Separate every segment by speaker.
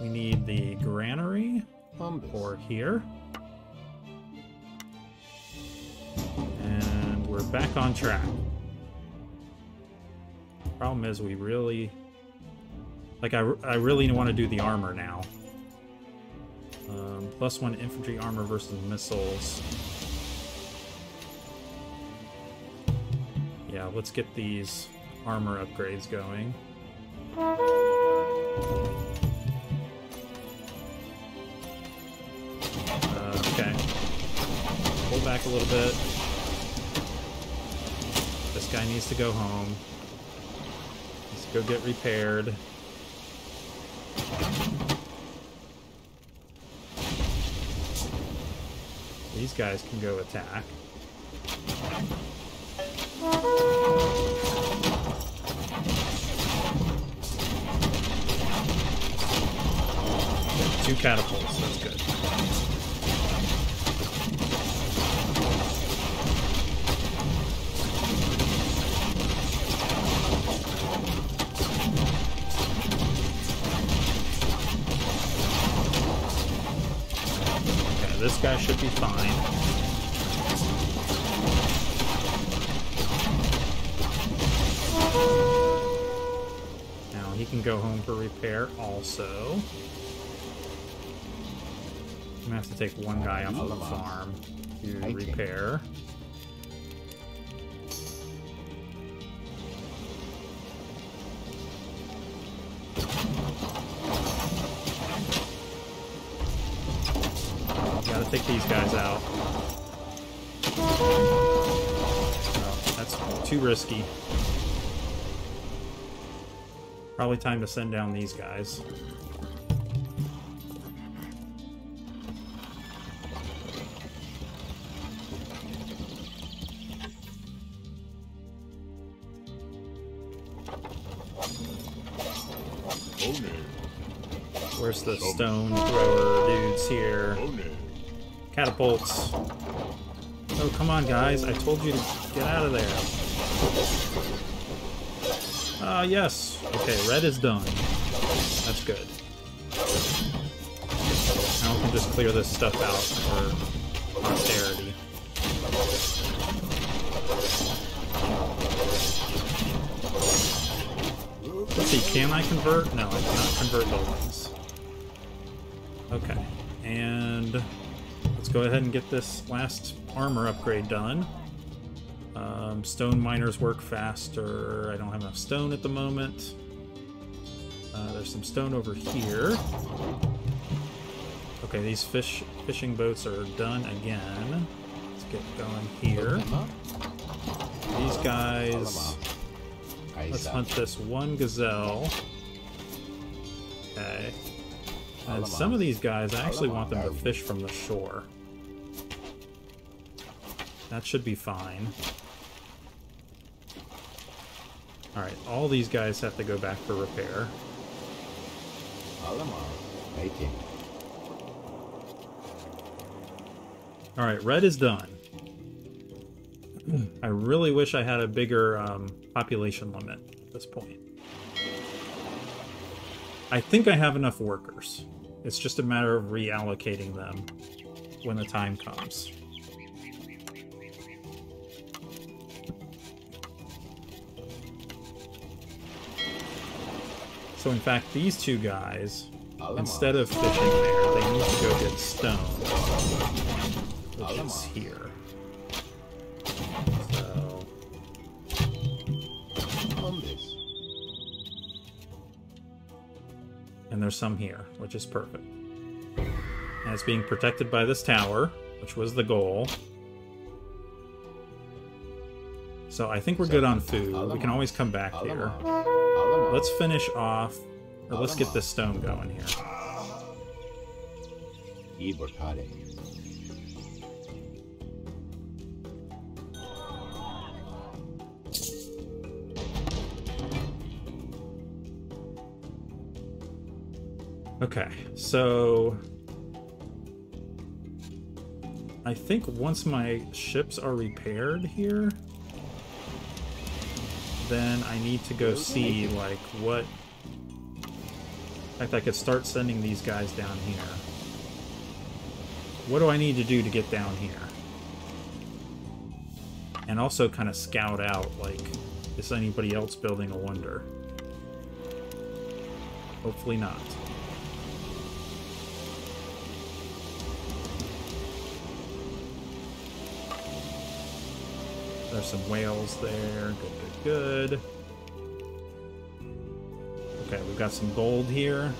Speaker 1: We need the granary or here. And we're back on track. Problem is, we really... Like, I, I really want to do the armor now. Um, plus one infantry armor versus missiles. Yeah, let's get these armor upgrades going. Back a little bit. This guy needs to go home. To go get repaired. These guys can go attack. Two catapults, that's good. Be fine. Now he can go home for repair also. I'm gonna have to take one guy off of the farm to repair. Take these guys out. Oh, that's too risky. Probably time to send down these guys. Where's the stone here? Catapults. Oh, come on, guys. I told you to get out of there. Ah, yes. Okay, red is done. That's good. Now we can just clear this stuff out for posterity. Let's see, can I convert? No, I cannot convert buildings. Okay, and go ahead and get this last armor upgrade done. Um, stone miners work faster. I don't have enough stone at the moment. Uh, there's some stone over here. Okay, these fish fishing boats are done again. Let's get going here. These guys. Let's hunt this one gazelle. Okay. And some of these guys, I actually want them to fish from the shore. That should be fine. Alright, all these guys have to go back for repair. Alright, red is done. I really wish I had a bigger um, population limit at this point. I think I have enough workers. It's just a matter of reallocating them when the time comes. So in fact, these two guys, instead of fishing there, they need to go get stone, which is here. So and there's some here, which is perfect. And it's being protected by this tower, which was the goal. So I think we're good on food. We can always come back here. Let's finish off, or let's get this stone going here. Okay, so I think once my ships are repaired here, then I need to go see like what In fact, I could start sending these guys down here. What do I need to do to get down here? And also kind of scout out, like, is anybody else building a wonder? Hopefully not. Some whales there. Good, good, good. Okay, we've got some gold here.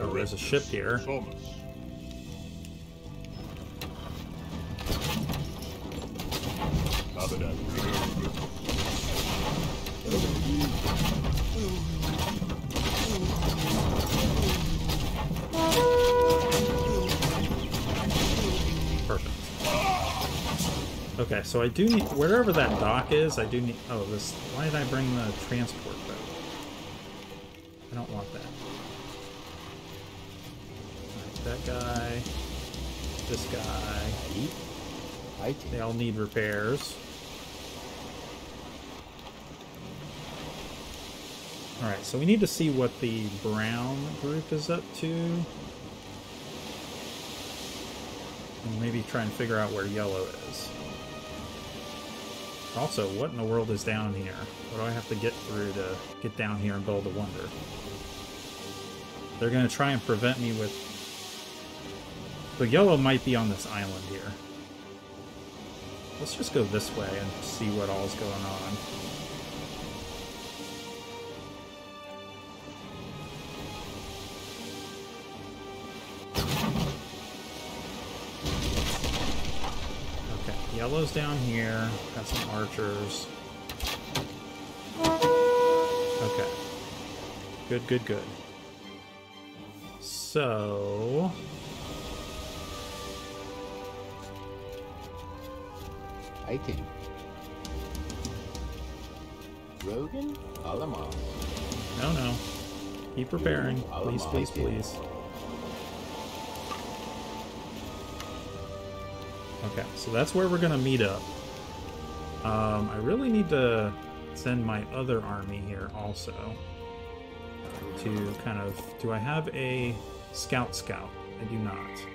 Speaker 1: Oh, there's a ship here.
Speaker 2: Thomas.
Speaker 1: I do need wherever that dock is. I do need. Oh, this. Why did I bring the transport boat? I don't want that. Alright, that guy. This guy. They all need repairs. Alright, so we need to see what the brown group is up to. And maybe try and figure out where yellow is. Also, what in the world is down here? What do I have to get through to get down here and build a wonder? They're going to try and prevent me with... The yellow might be on this island here. Let's just go this way and see what all's going on. Yellow's down here. Got some archers. Okay. Good, good, good. So...
Speaker 3: Fighting. Rogan. Alamos.
Speaker 1: No, no. Keep repairing.
Speaker 3: Ooh,
Speaker 1: Please, please, please. Okay, so that's where we're gonna meet up. Um, I really need to send my other army here also. To kind of... Do I have a scout scout? I do not.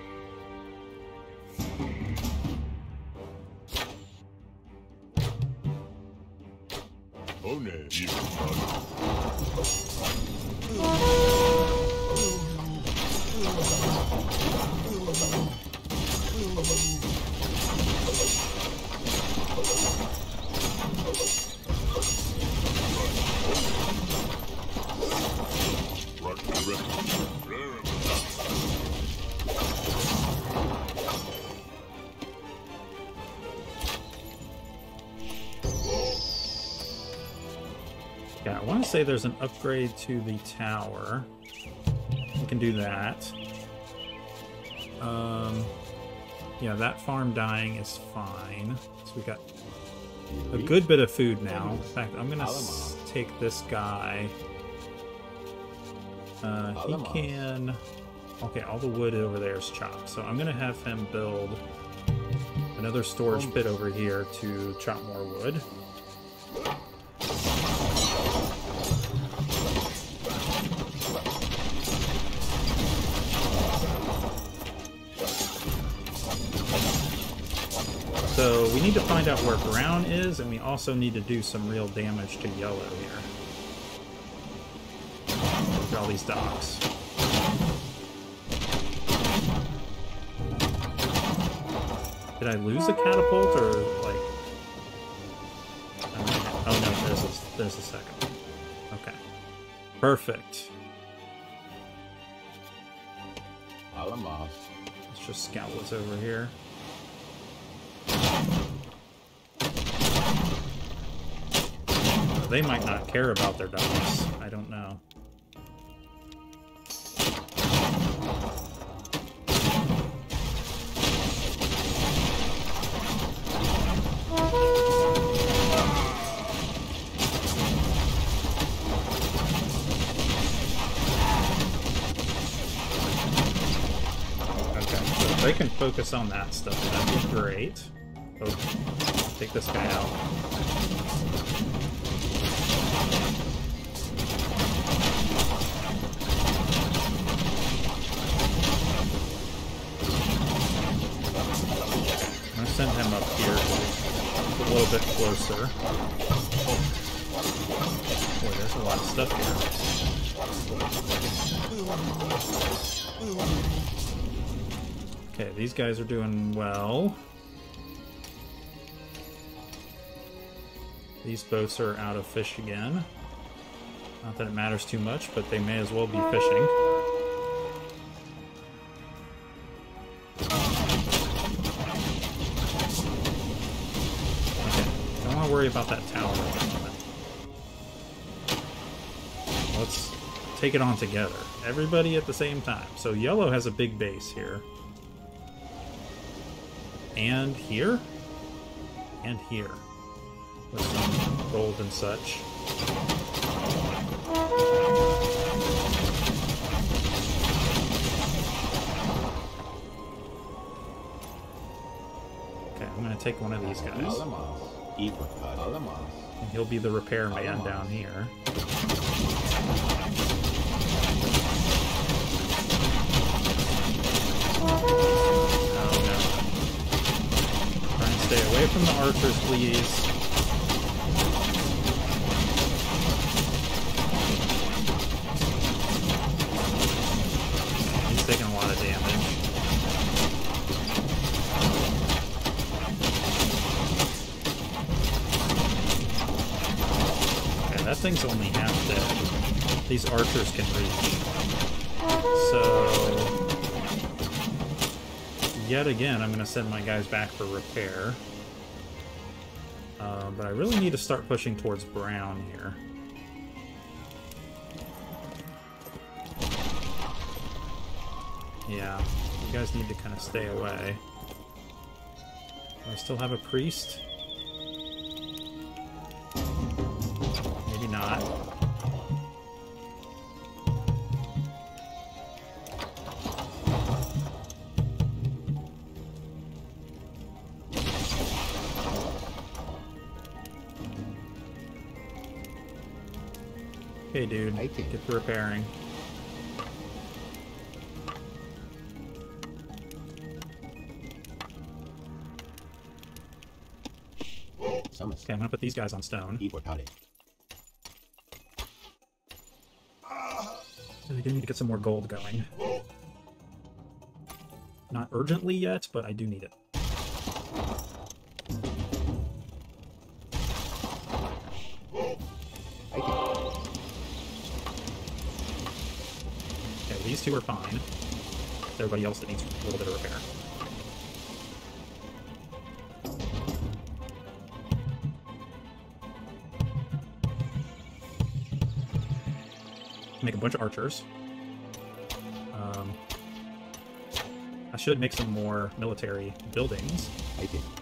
Speaker 1: There's an upgrade to the tower. We can do that. Um, yeah, that farm dying is fine. So we got a good bit of food now. In fact, I'm gonna take this guy. Uh, he can. Okay, all the wood over there is chopped, so I'm gonna have him build another storage pit over here to chop more wood. Need to find out where brown is, and we also need to do some real damage to yellow here. Look at all these docks. Did I lose a catapult, or like? Oh, no, there's a, there's a second. one. Okay, perfect.
Speaker 3: Alamos.
Speaker 1: Let's just scout what's over here. They might not care about their docks. I don't know. They can focus on that stuff, that'd be great. Oh, take this guy out. Bit closer. Boy, there's a lot of stuff here. Okay, these guys are doing well. These boats are out of fish again. Not that it matters too much, but they may as well be fishing. About that tower. Let's take it on together. Everybody at the same time. So yellow has a big base here. And here? And here. With some gold and such. Okay, I'm gonna take one of these guys.
Speaker 3: Alamos. Alamos.
Speaker 1: And he'll be the repair man down here. Oh no. Try and stay away from the archers, please. Archers can reach. So... Yet again, I'm going to send my guys back for repair. Uh, but I really need to start pushing towards brown here. Yeah, you guys need to kind of stay away. Do I still have a priest? Dude.
Speaker 3: I think-
Speaker 1: Get to repairing. Okay, I'm gonna put these guys on stone. I do need to get some more gold going. Not urgently yet, but I do need it. Two are fine. Everybody else that needs a little bit of repair. Make a bunch of archers. Um, I should make some more military buildings.
Speaker 3: I think.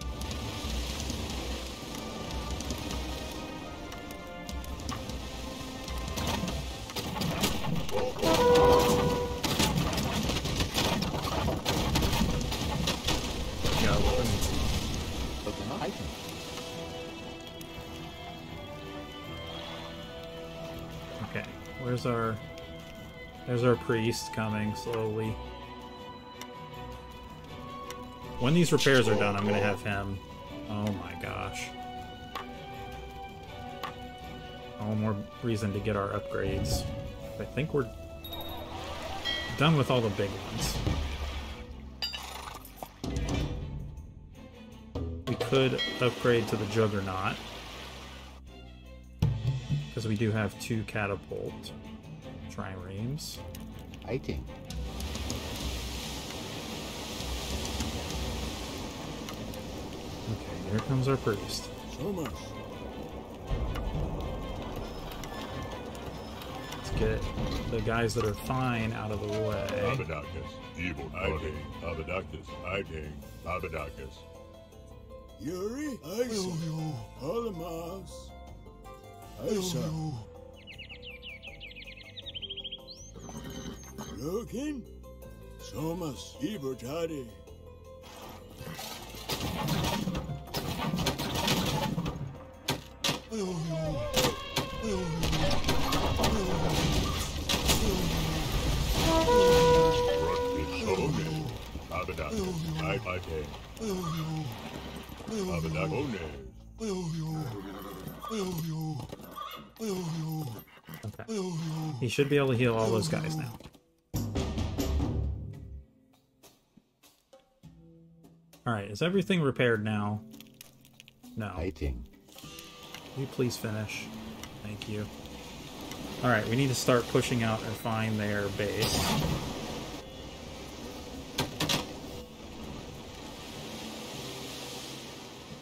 Speaker 1: Priest coming slowly. When these repairs are done, I'm gonna have him... Oh my gosh. All more reason to get our upgrades. I think we're done with all the big ones. We could upgrade to the Juggernaut. Because we do have two catapult triremes.
Speaker 3: I think.
Speaker 1: Okay, here comes our priest.
Speaker 2: Summers.
Speaker 1: Let's get the guys that are fine out of the way.
Speaker 2: Abadacus. Evil body. Abadacus. I king. Abadacus.
Speaker 4: Yuri, Isa, Alamas, Isa, Logan, Somas, Ibertadi.
Speaker 2: One, Abadakis, I King. Abadakis,
Speaker 1: Okay. He should be able to heal all those guys now. Alright, is everything repaired now? No.
Speaker 3: Fighting.
Speaker 1: Will you please finish? Thank you. Alright, we need to start pushing out and find their base.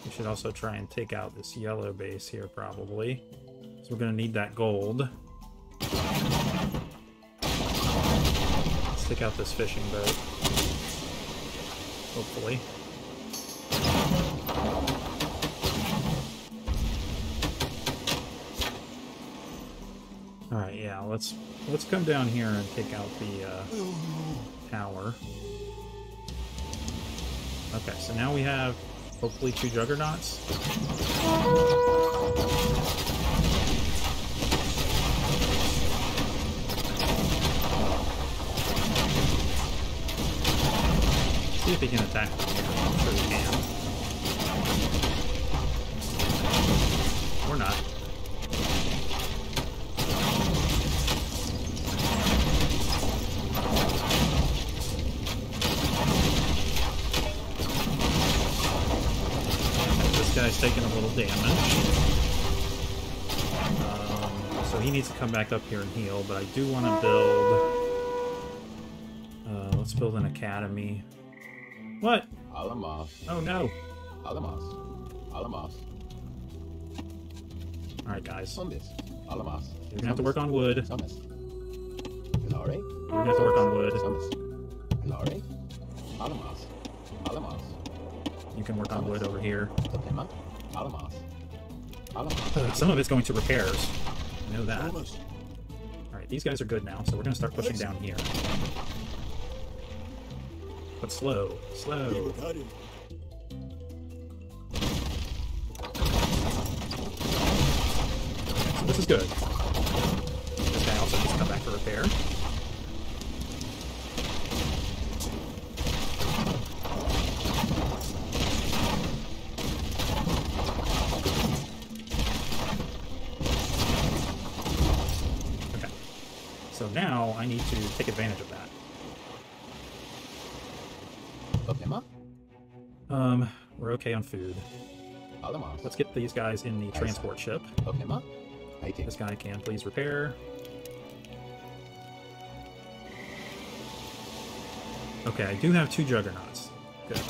Speaker 1: We should also try and take out this yellow base here, probably. So we're going to need that gold. Let's take out this fishing boat. Hopefully. Yeah, let's let's come down here and take out the uh, tower. Okay, so now we have hopefully two juggernauts. See if he can attack. I'm sure he can. Or not. This guy's taking a little damage. Um, so he needs to come back up here and heal, but I do want to build... Uh, let's build an academy. What?
Speaker 3: Alamos.
Speaker 1: Oh no.
Speaker 3: Alamos. Alamos.
Speaker 1: Alright guys.
Speaker 3: Alamos.
Speaker 1: You're gonna have to work on wood.
Speaker 3: Sombis. Hilare.
Speaker 1: You're gonna have to work on wood.
Speaker 3: Sombis. Hilare. Alamos. Alamos.
Speaker 1: You can work on wood over here.
Speaker 3: Alamos.
Speaker 1: Some of it's going to repairs. I know that. Alright, these guys are good now, so we're gonna start pushing down here. But slow. Slow. So this is good. Okay on food. Let's get these guys in the transport ship.
Speaker 3: Fighting.
Speaker 1: This guy can please repair. Okay, I do have two juggernauts. Good.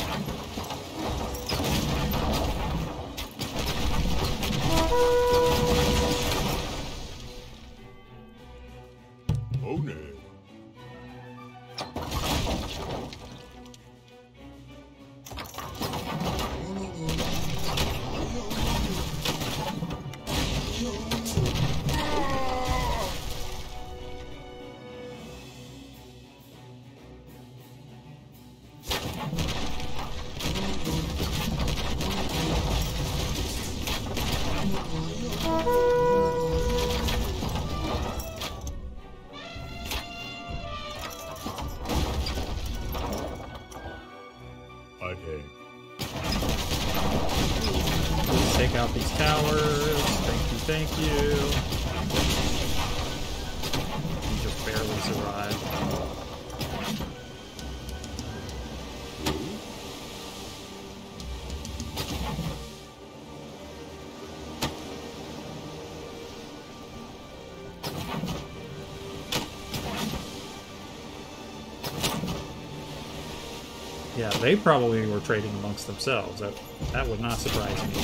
Speaker 1: Yeah, they probably were trading amongst themselves. That that would not surprise me.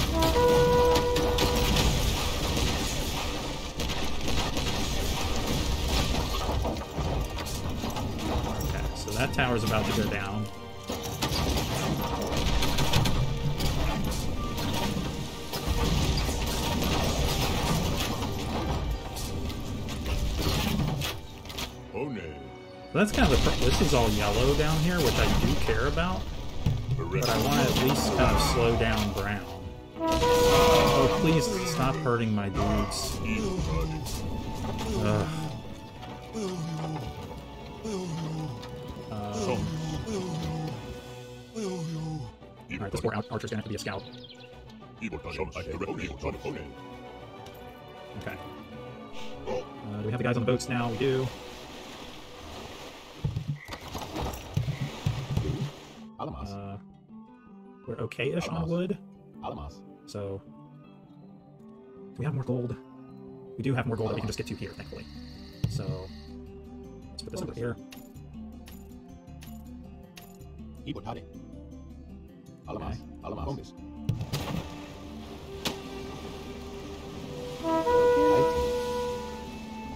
Speaker 1: Okay, so that tower's about to go down. That's kind of the. This is all yellow down here, which I do care about, but I want to at least kind of slow down brown. Oh please stop hurting my dudes? Ugh. Um, Alright, this poor archer's gonna have to be a scout.
Speaker 2: Okay.
Speaker 1: Uh, do we have the guys on the boats now? We do. Okay-ish on wood,
Speaker 3: Alamos.
Speaker 1: so... Do we have more gold? We do have more gold that we can just get to here, thankfully. So... Let's put this over here.
Speaker 3: Ibotade. Alamos. Alamos. Bombes.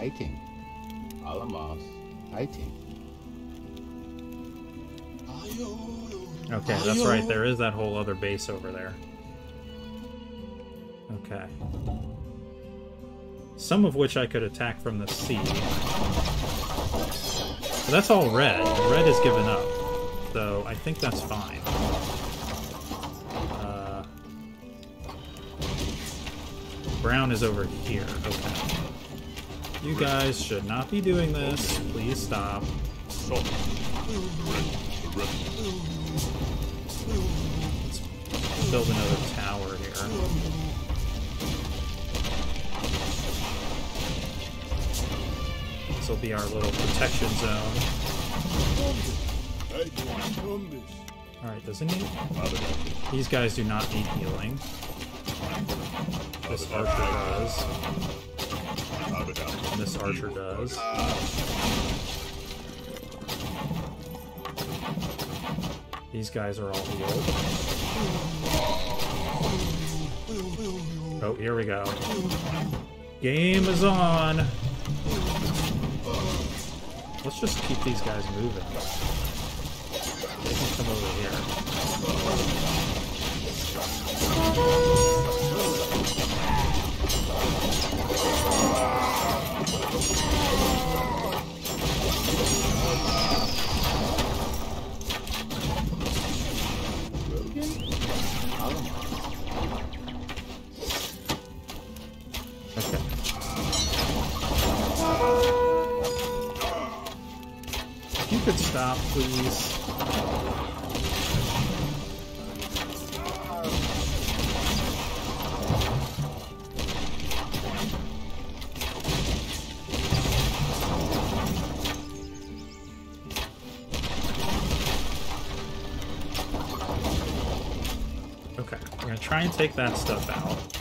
Speaker 3: Eighteen. Alamos. Eighteen.
Speaker 1: Okay, that's right. There is that whole other base over there. Okay. Some of which I could attack from the sea. But that's all red. Red has given up. So I think that's fine. Uh, brown is over here. Okay. You guys should not be doing this. Please stop.
Speaker 2: Some.
Speaker 1: Build another tower here. This will be our little protection zone. Alright, doesn't he? These guys do not need healing. This archer does. And this archer does. These guys are all healed. Oh, here we go. Game is on! Let's just keep these guys moving. They can come over here. Could stop, please. Okay, we're gonna try and take that stuff out.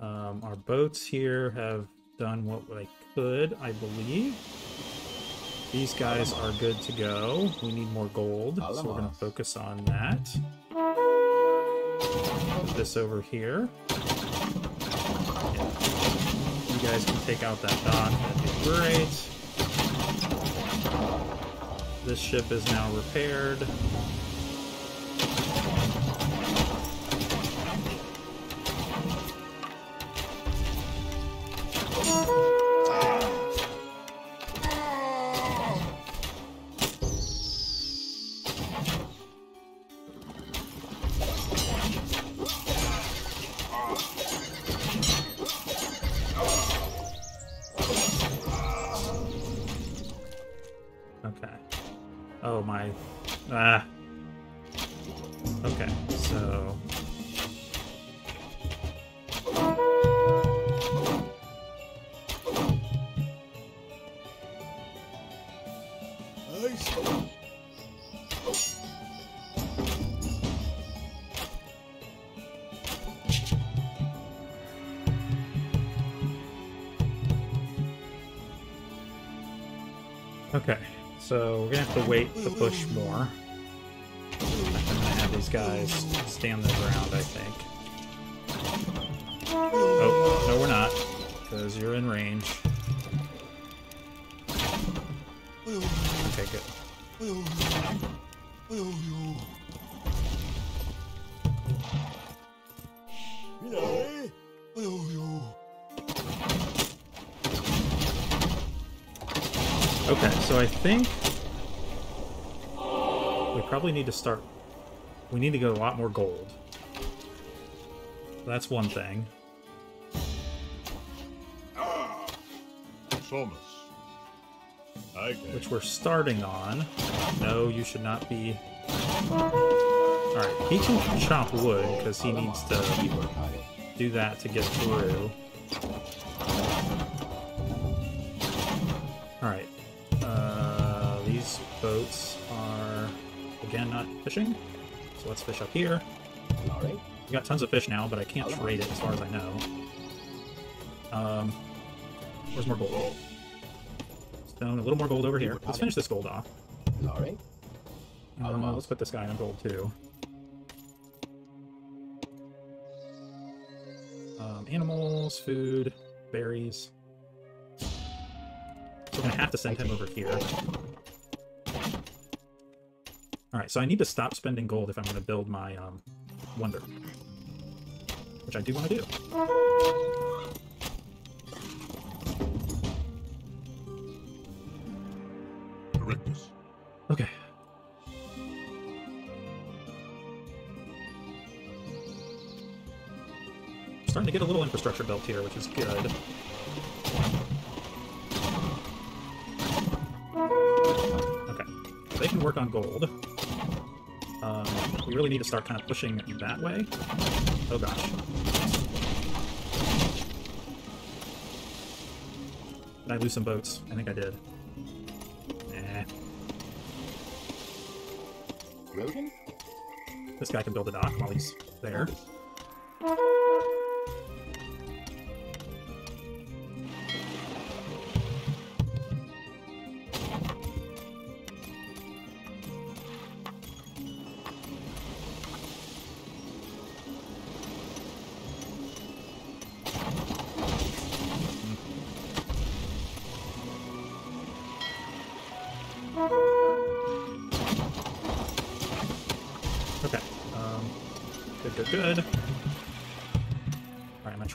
Speaker 1: Um, our boats here have done what they could, I believe. These guys are good to go. We need more gold, so we're going to focus on that. Put this over here. Yeah. You guys can take out that dock. That'd be great. This ship is now repaired. Okay, so we're gonna have to wait to push more. I'm gonna have these guys stand their ground, I think. Oh, no, we're not, because you're in range. Okay, good. Think we probably need to start we need to get a lot more gold. That's one thing. Which we're starting on. No, you should not be. Alright, he can chop wood because he needs to do that to get through. Again, not fishing. So let's fish up here.
Speaker 3: Alright.
Speaker 1: We got tons of fish now, but I can't trade it as far as I know. Um, where's more gold? Stone, a little more gold over here. Let's finish this gold off.
Speaker 3: Alright.
Speaker 1: Uh, let's put this guy on gold too. Um, animals, food, berries. So we're gonna have to send him over here. Alright, so I need to stop spending gold if I'm gonna build my um, wonder. Which I do want to do.
Speaker 2: Correctus.
Speaker 1: Okay. Starting to get a little infrastructure built here, which is good. Okay. So they can work on gold. Really need to start kind of pushing that way. Oh gosh. Did I lose some boats? I think I did. Eh. This guy can build a dock while he's there.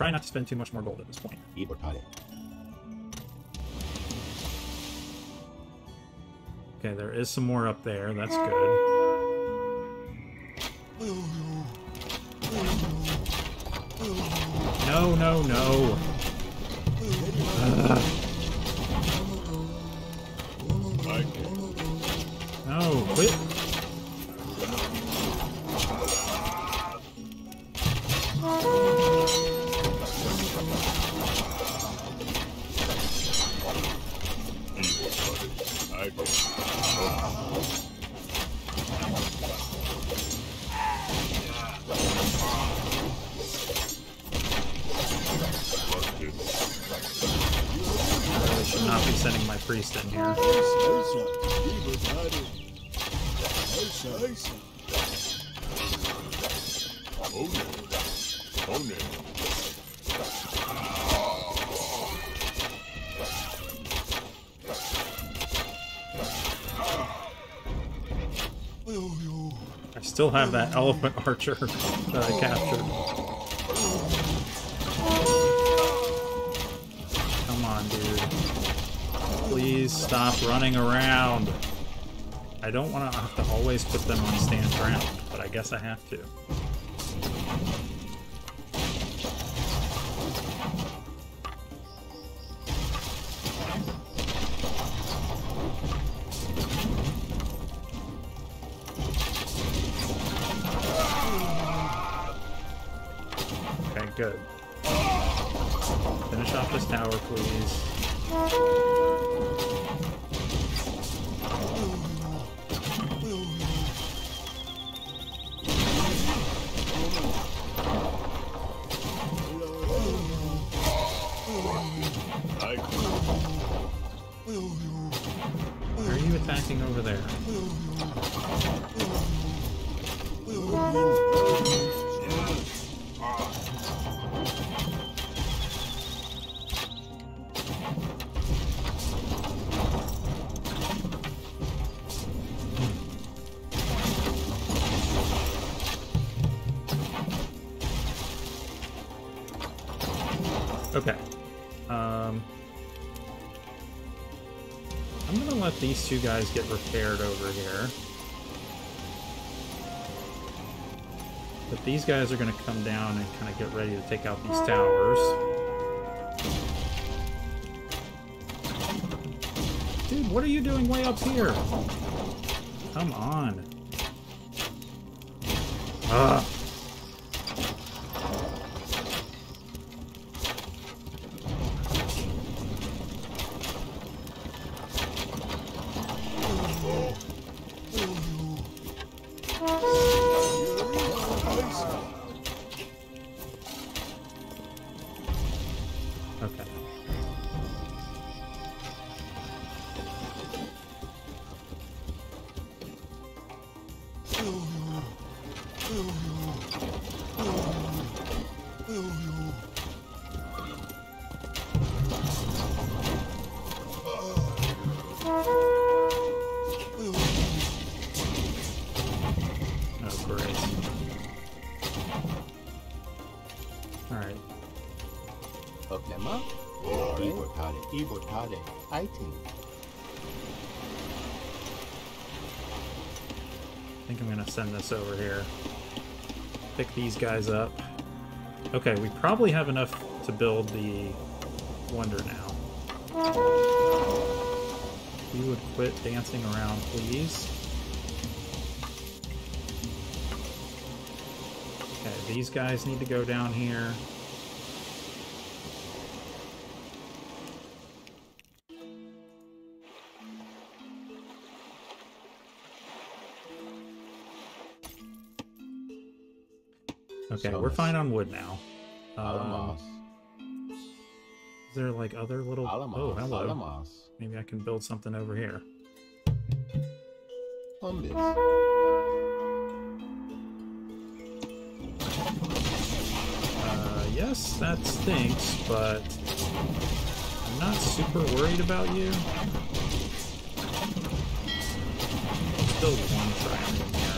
Speaker 1: Try not to spend too much more gold at this point. Okay, there is some more up there. That's uh, good.
Speaker 2: I
Speaker 1: still have that elephant archer that I captured. Stop running around. I don't want to have to always put them on stand ground, but I guess I have to. Okay. Um, I'm gonna let these two guys get repaired over here. But these guys are to come down and kind of get ready to take out these towers. Dude, what are you doing way up here? Come on. Ugh. Over here. Pick these guys up. Okay, we probably have enough to build the wonder now. You would quit dancing around, please. Okay, these guys need to go down here. Okay, we're fine on wood now. Um, is there like other little? Oh, hello.
Speaker 3: Alamos.
Speaker 1: Maybe I can build something over here. Uh, yes, that stinks, but I'm not super worried about you. Still one triangle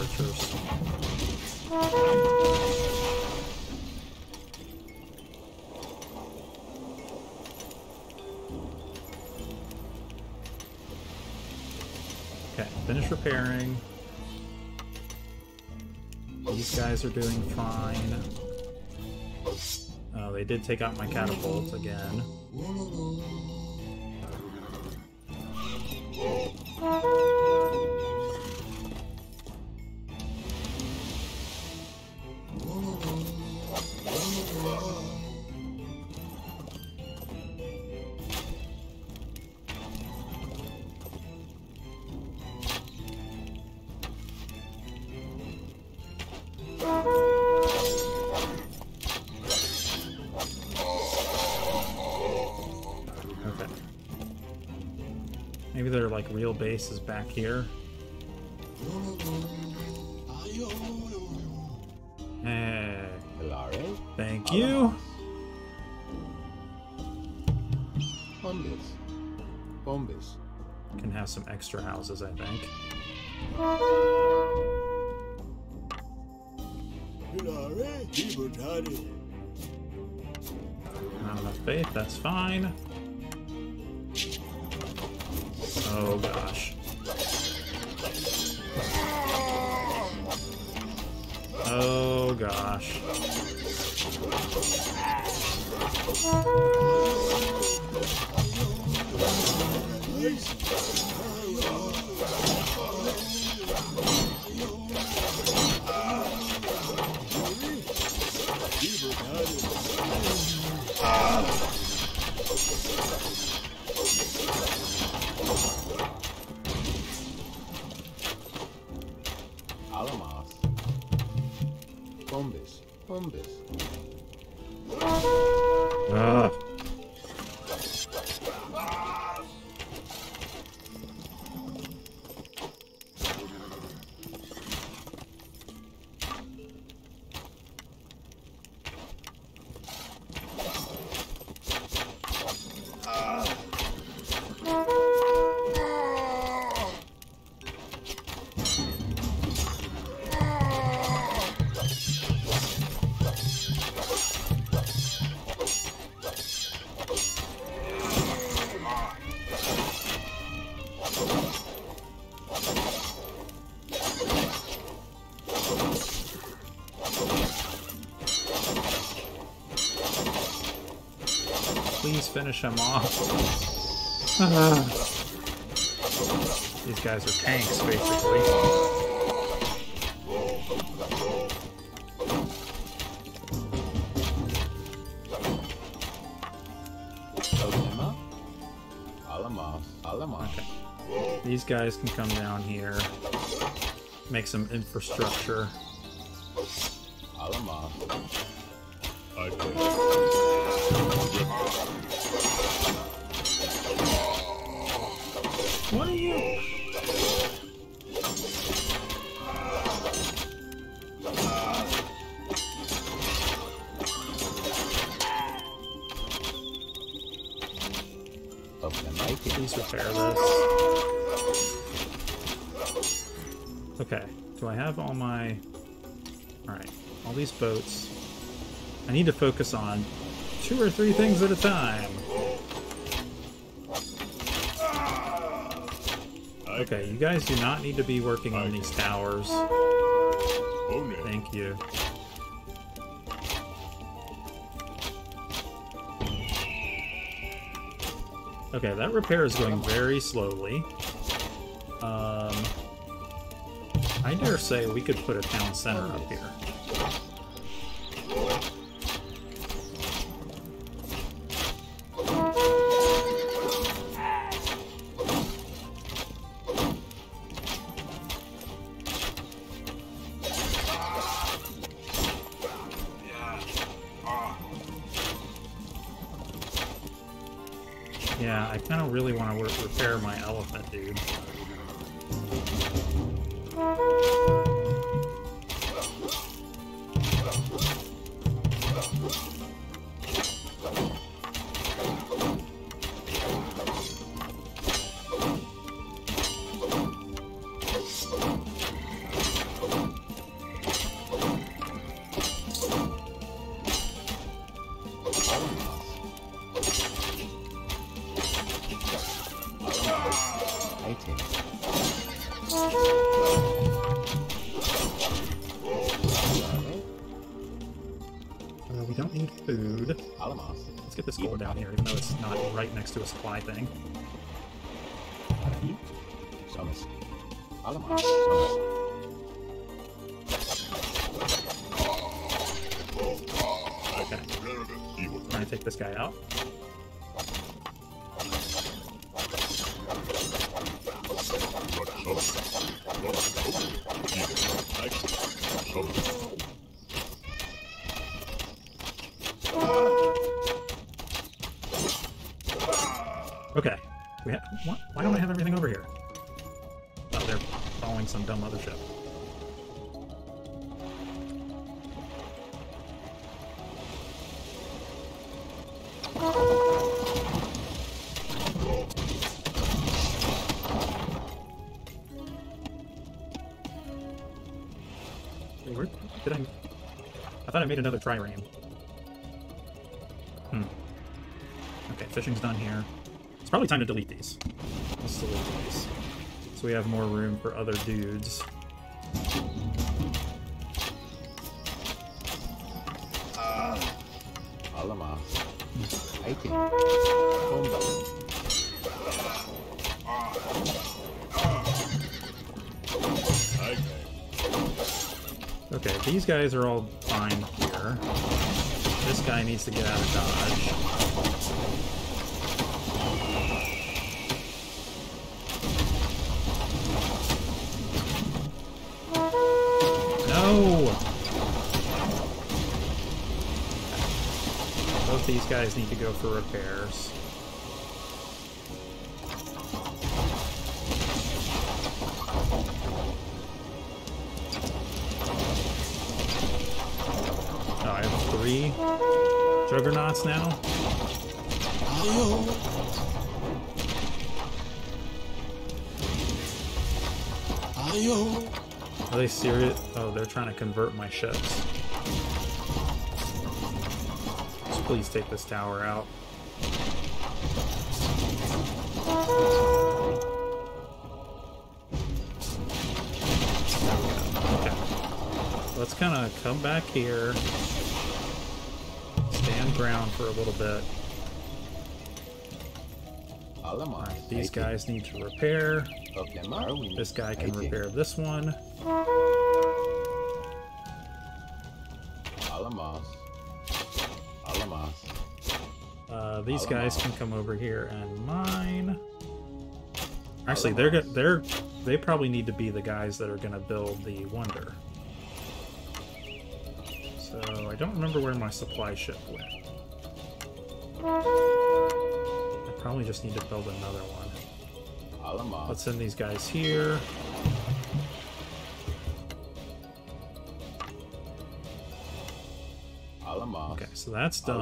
Speaker 1: archers. Okay, finish repairing. These guys are doing fine. Oh, they did take out my catapult again. Okay. Maybe their like real base is back here. Hey,
Speaker 3: Hilare.
Speaker 1: thank you.
Speaker 3: Umbis. Bombis.
Speaker 1: Can have some extra houses, I think. Enough faith, that's fine. Finish him off? These guys are tanks, basically.
Speaker 3: Otema. Alamos. Alamos.
Speaker 1: Okay. These guys can come down here, make some infrastructure. Focus on two or three things at a time. Okay, you guys do not need to be working on these towers. Thank you. Okay, that repair is going very slowly. Um, I dare say we could put a town center up here.
Speaker 3: Somos.
Speaker 1: Okay, trying to take this guy out. Thought I made another trireme. Hmm. Okay, fishing's done here. It's probably time to delete these. Let's delete these. So we have more room for other dudes.
Speaker 3: Alamos. Eighteen. Bomba.
Speaker 1: These guys are all fine here. This guy needs to get out of dodge. No! Both these guys need to go for repairs. Juggernauts now. Are they serious? Oh, they're trying to convert my ships. Just please take this tower out. Okay. Let's kind of come back here. Stand ground for a little bit. These guys need to repair. This guy can repair this one.
Speaker 3: Alamas. Alamas.
Speaker 1: Uh, these guys can come over here and mine. Actually, they're they're they probably need to be the guys that are going to build the wonder. So I don't remember where my supply ship went. I probably just need to build another one. Let's send these guys here. Okay, so that's done.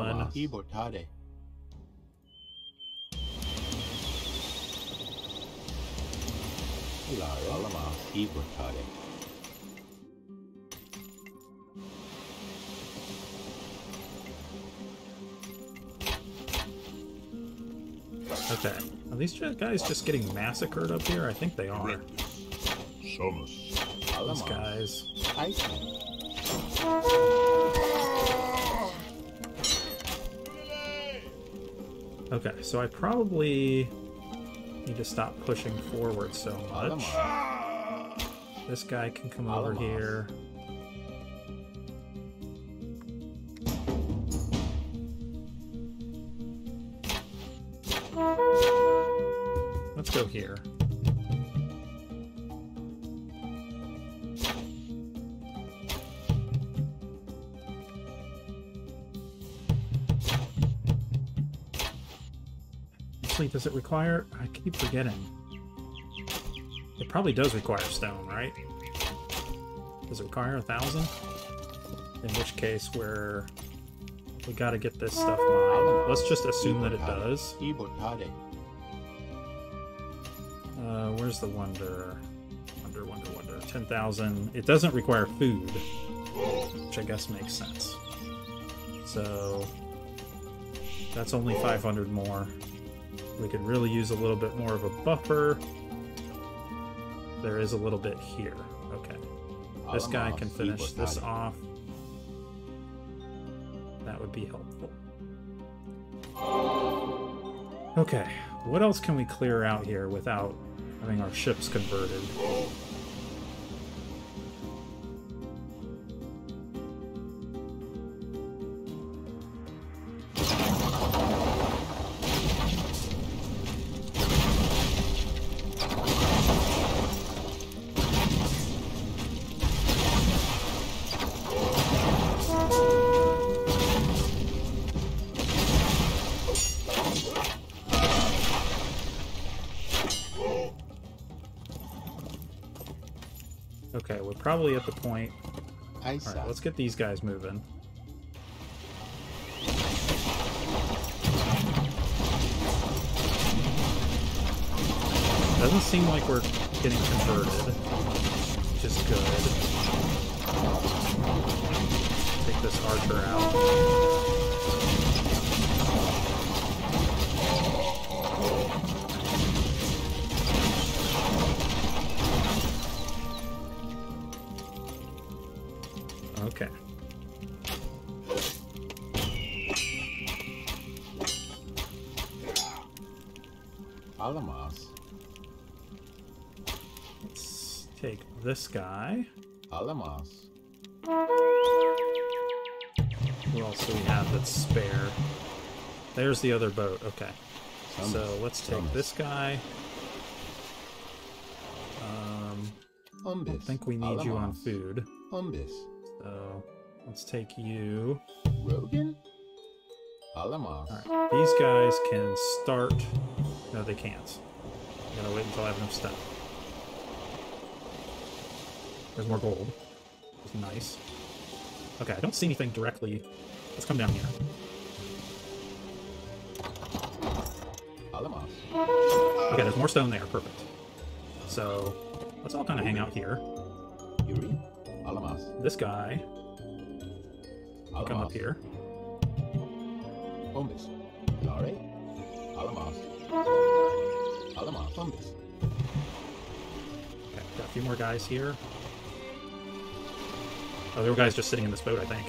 Speaker 3: Alamas.
Speaker 1: Okay, are these guys just getting massacred up here? I think they are. These guys. Okay, so I probably need to stop pushing forward so much. This guy can come over here. Here. Actually, does it require... I keep forgetting. It probably does require stone, right? Does it require a thousand? In which case, we're... We gotta get this stuff mined. Let's just assume that it does. Where's the wonder? Wonder, wonder, wonder. 10,000. It doesn't require food, which I guess makes sense. So, that's only 500 more. We could really use a little bit more of a buffer. There is a little bit here. Okay. This guy can finish this off. That would be helpful. Okay, what else can we clear out here without having our ships converted? Probably at the point. Alright, let's get these guys moving. Doesn't seem like we're getting converted, which is good. Take this archer out. This guy.
Speaker 3: Alamas.
Speaker 1: Who else do we have that's spare? There's the other boat. Okay. So let's take this guy. Um, I
Speaker 3: Umbis.
Speaker 1: don't think we need you on food.
Speaker 3: Umbis.
Speaker 1: So let's take you.
Speaker 3: Rogan. Alamas.
Speaker 1: Alright. These guys can start. No, they can't. I gotta wait until I have enough stuff. There's more gold. Which nice. Okay, I don't see anything directly. Let's come down here. Okay, there's more stone there. Perfect. So let's all kind of hang out here. This guy
Speaker 3: Alamas.
Speaker 1: come up here.
Speaker 3: Umbis. Lare. Alamas. Alamas. Umbis.
Speaker 1: Okay, got a few more guys here. Oh, there were guys just sitting in this boat, I think.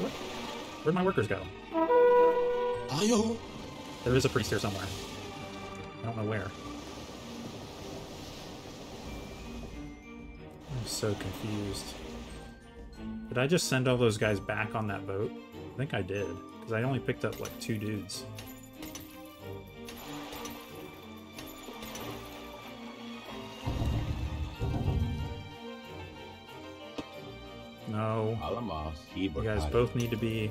Speaker 1: What? Where'd my workers go?
Speaker 4: Ayo.
Speaker 1: There is a priest here somewhere. I don't know where. I'm so confused. Did I just send all those guys back on that boat? I think I did, because I only picked up like two dudes. You guys both need to be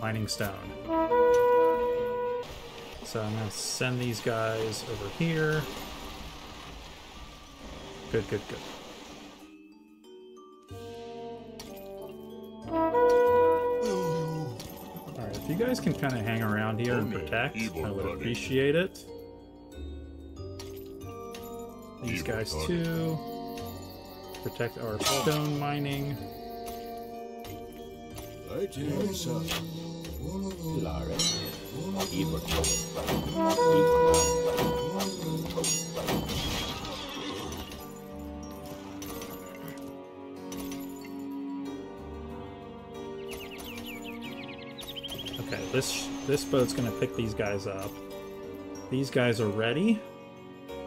Speaker 1: mining stone. So I'm gonna send these guys over here. Good, good, good. Alright, if you guys can kind of hang around here and protect, I would appreciate it. These guys too. Protect our stone mining. Okay, this this boat's gonna pick these guys up. These guys are ready,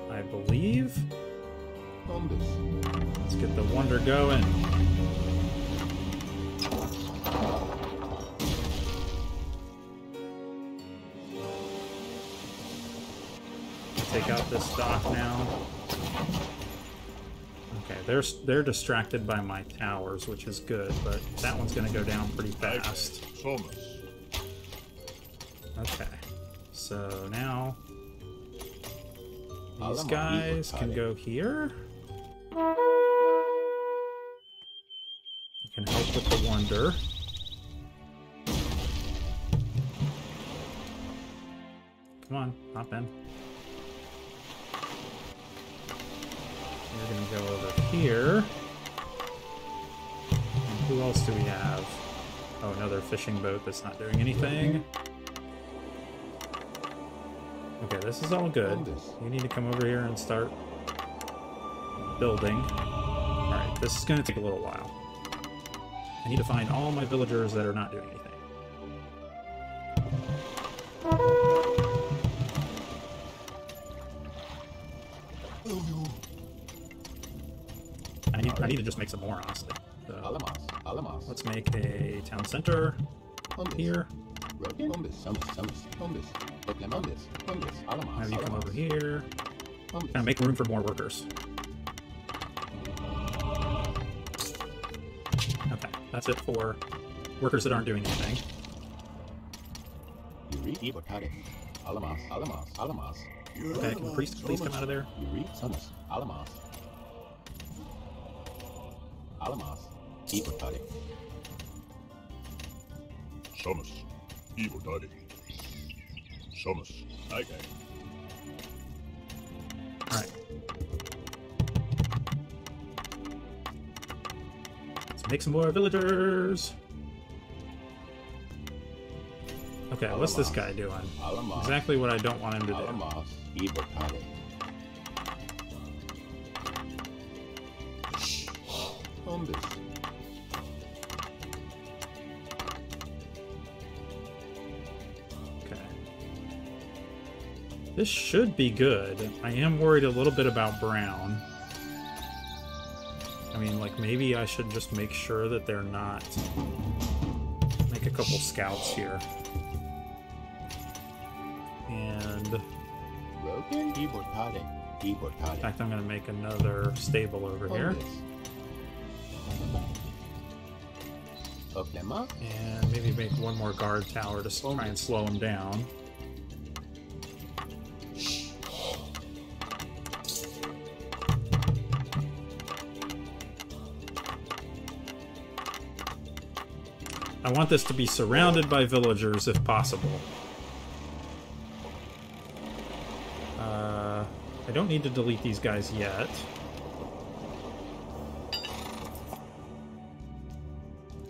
Speaker 1: I believe. Let's get the wonder going. Take out this dock now. Okay, they're they're distracted by my towers, which is good, but that one's gonna go down pretty fast. Okay, so now these guys can go here. You can help with the wonder. Come on, hop in. Go over here. And who else do we have? Oh, another fishing boat that's not doing anything. Okay, this is all good. You need to come over here and start building. Alright, this is gonna take a little while. I need to find all my villagers that are not doing anything. Make some more, honestly. So,
Speaker 3: Alamos. Alamos.
Speaker 1: let's make a town center here.
Speaker 3: Alamos.
Speaker 1: Have you come over here.
Speaker 3: Hombres.
Speaker 1: Kind of make room for more workers. Okay, that's it for workers that aren't doing anything. Okay, can the priest please come out of there?
Speaker 3: Yuri. Somos. Alamos. Alamos. Evil target.
Speaker 2: Somos. Evil daddy. Somos. Okay.
Speaker 1: Alright. Let's make some more villagers. Okay, what's this guy doing?
Speaker 3: Alamos.
Speaker 1: Exactly what I don't want him to do.
Speaker 3: Alamos. Evil target. Hombres.
Speaker 1: This should be good. I am worried a little bit about Brown. I mean, like, maybe I should just make sure that they're not... Make a couple scouts here. And...
Speaker 3: Broken. Evil target.
Speaker 1: In fact, I'm going to make another stable over here. And maybe make one more guard tower to try and slow them down. I want this to be surrounded by villagers if possible. Uh, I don't need to delete these guys yet.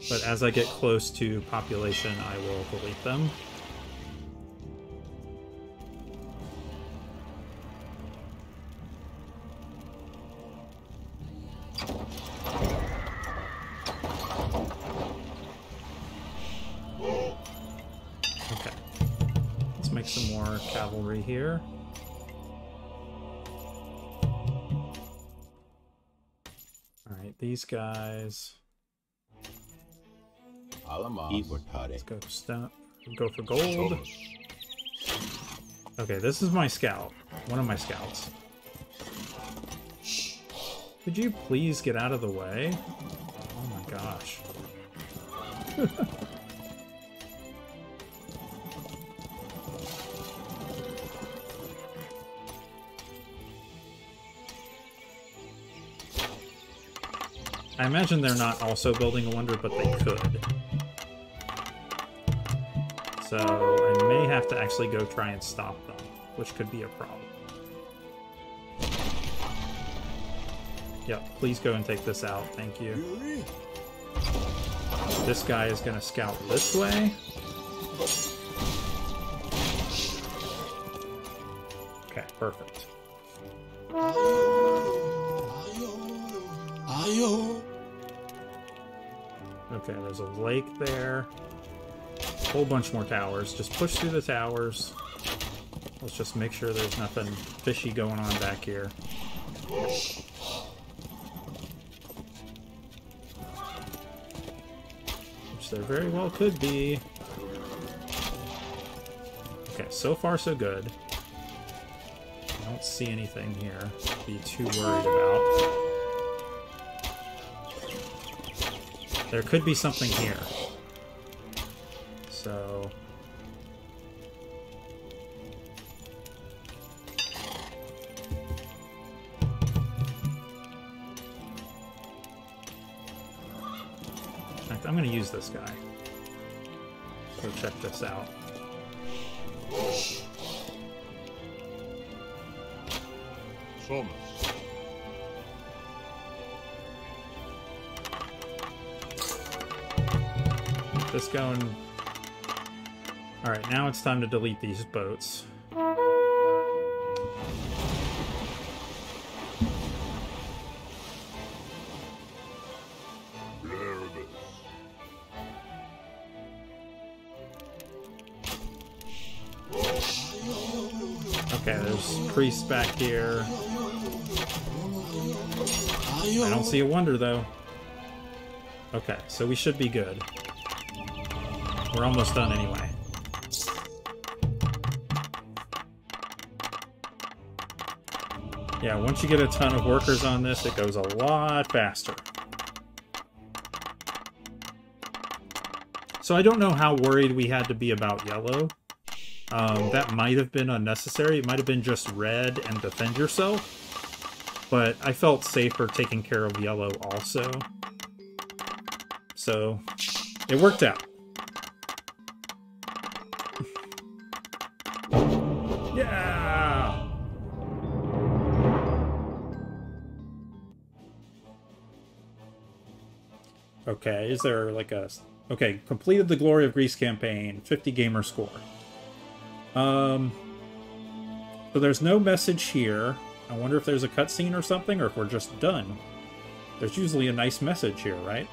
Speaker 1: But as I get close to population, I will delete them. These guys. Let's go stone. Go for gold. Okay, this is my scout. One of my scouts. Could you please get out of the way? Oh my gosh. I imagine they're not also building a wonder, but they could. So I may have to actually go try and stop them, which could be a problem. Yep, please go and take this out. Thank you. This guy is going to scout this way. Okay, perfect. A lake there. Whole bunch more towers. Just push through the towers. Let's just make sure there's nothing fishy going on back here. Which there very well could be. Okay, so far so good. I don't see anything here to be too worried about. There could be something here. So... In fact, I'm going to use this guy. Go check this out. Going. Alright, now it's time to delete these boats. Okay, there's priests back here. I don't see a wonder, though. Okay, so we should be good. We're almost done anyway. Yeah, once you get a ton of workers on this, it goes a lot faster. So I don't know how worried we had to be about yellow. Um, that might have been unnecessary. It might have been just red and defend yourself. But I felt safer taking care of yellow also. So it worked out. Okay, is there like a... Okay, completed the Glory of Greece campaign, 50 gamer score. Um, so there's no message here. I wonder if there's a cutscene or something, or if we're just done. There's usually a nice message here, right?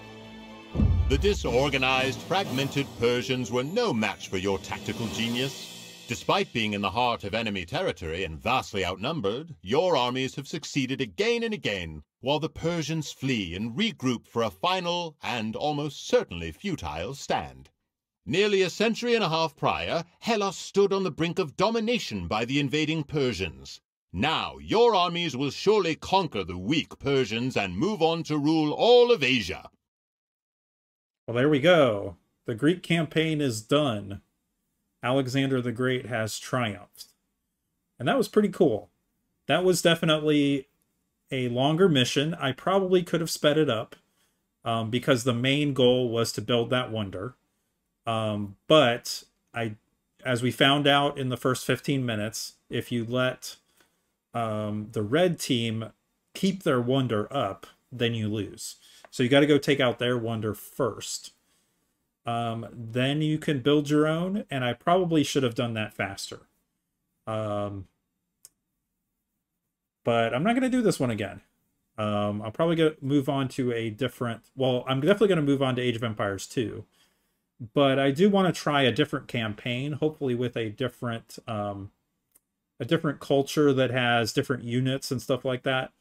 Speaker 5: The disorganized, fragmented Persians were no match for your tactical genius. Despite being in the heart of enemy territory and vastly outnumbered, your armies have succeeded again and again, while the Persians flee and regroup for a final and almost certainly futile stand. Nearly a century and a half prior, Hellas stood on the brink of domination by the invading Persians. Now, your armies will surely conquer the weak Persians and move on to rule all of Asia.
Speaker 1: Well, there we go. The Greek campaign is done. Alexander the Great has triumphed. And that was pretty cool. That was definitely a longer mission. I probably could have sped it up um, because the main goal was to build that wonder. Um, but I, as we found out in the first 15 minutes, if you let um, the red team keep their wonder up, then you lose. So you got to go take out their wonder first. Um, then you can build your own, and I probably should have done that faster. Um, but I'm not going to do this one again. Um, I'm probably going to move on to a different, well, I'm definitely going to move on to Age of Empires 2. But I do want to try a different campaign, hopefully with a different, um, a different culture that has different units and stuff like that.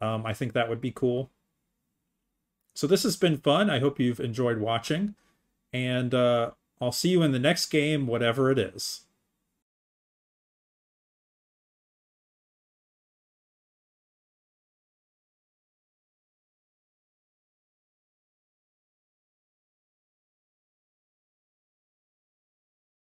Speaker 1: Um, I think that would be cool. So this has been fun. I hope you've enjoyed watching. And uh, I'll see you in the next game, whatever it is.